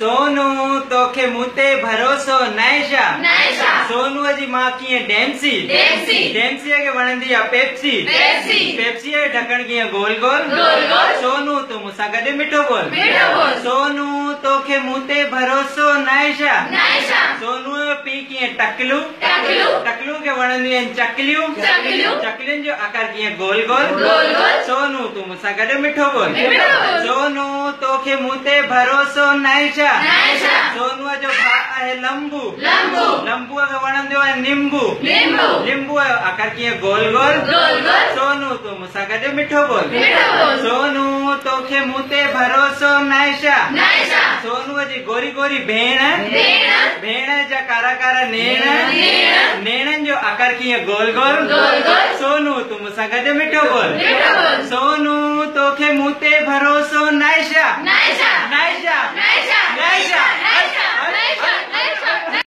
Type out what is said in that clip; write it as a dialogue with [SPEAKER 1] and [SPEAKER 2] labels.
[SPEAKER 1] सोनू तोखे मूं ते भरोसो छा
[SPEAKER 2] नाहे
[SPEAKER 1] सोनूअ जी माँ कीअं डेंसी
[SPEAKER 2] डेंसी
[SPEAKER 1] डेंसीअ खे वणंदी आहे पेप्सी
[SPEAKER 2] पेप्सी
[SPEAKER 1] पेप्सीअ जो ढकण कीअं गोल गोल
[SPEAKER 2] गोल गोल
[SPEAKER 1] सोनू तूं मूंसां गॾु मिठो बोल
[SPEAKER 2] मिठो बोल
[SPEAKER 1] सोनू तोखे मूं ते भरोसो नाहे छा सोनूअ जो पीउ कीअं टकलू
[SPEAKER 2] टकलू
[SPEAKER 1] टकलू खे वणंदियूं आहिनि चकलियूं
[SPEAKER 2] चकलियूं
[SPEAKER 1] चकलियुनि जो आकार कीअं गोल गोल
[SPEAKER 2] गोल गोल
[SPEAKER 1] सोनू तूं मूंसां गॾु मिठो बोल
[SPEAKER 2] मिठो बोल
[SPEAKER 1] सोनू तोखे मूं भरोसो नाहे छा जो भाउ आहे लंबू।
[SPEAKER 2] लंबू।
[SPEAKER 1] लंबूअ खे वणंदो आहे निंबू।
[SPEAKER 2] नींबू।
[SPEAKER 1] जो आकार कीअं गोल गोल।
[SPEAKER 2] गोल गोल।
[SPEAKER 1] सोनू तूं मूंसां गॾु मिठो बोल।
[SPEAKER 2] मिठो बोल।
[SPEAKER 1] सोनू तोखे मूं ते भरोसो छा सोनूअ जी गोरी गोरी भेण
[SPEAKER 2] भेण।
[SPEAKER 1] भेण जा कारा कारा नेण
[SPEAKER 2] नेण।
[SPEAKER 1] नेणनि जो आकार कीअं गोल गोल।
[SPEAKER 2] गोल गोल।
[SPEAKER 1] सोनू तूं मूंसां मिठो बोल।
[SPEAKER 2] मिठो बोल।
[SPEAKER 1] सोनू तोखे मूं ते भरोसो 拿一
[SPEAKER 2] 下